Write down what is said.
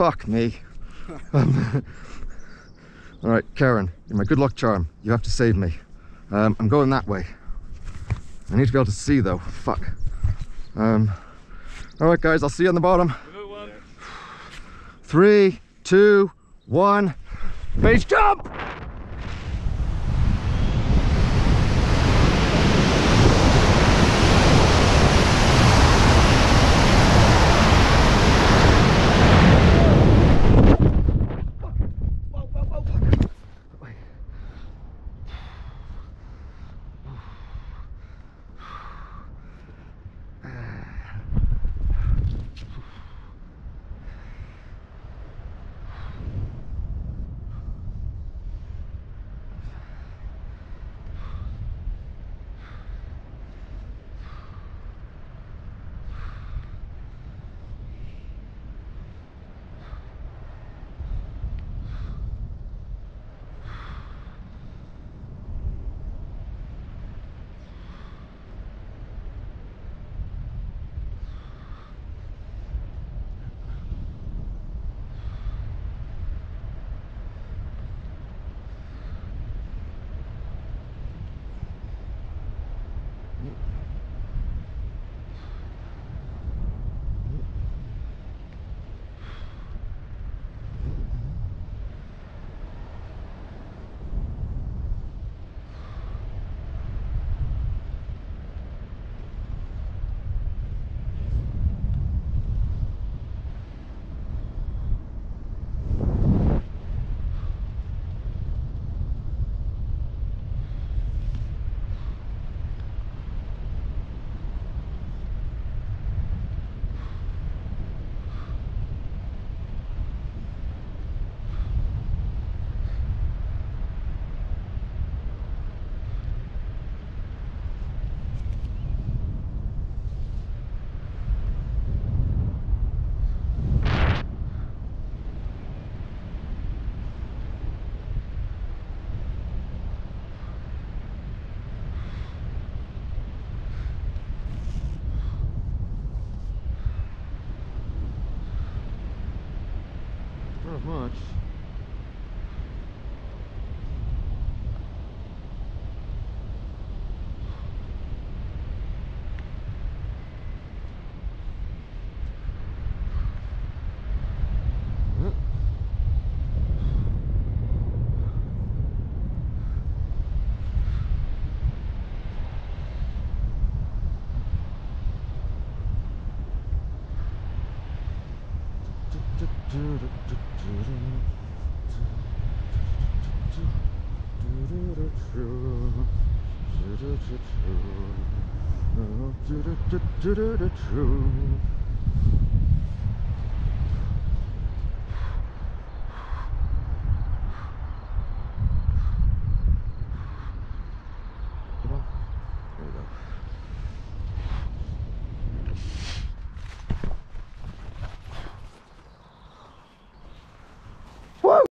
Fuck me. Um, all right, Karen, you're my good luck charm. You have to save me. Um, I'm going that way. I need to be able to see though. Fuck. Um, all right, guys, I'll see you on the bottom. Three, two, one. Base jump! Much. do do do do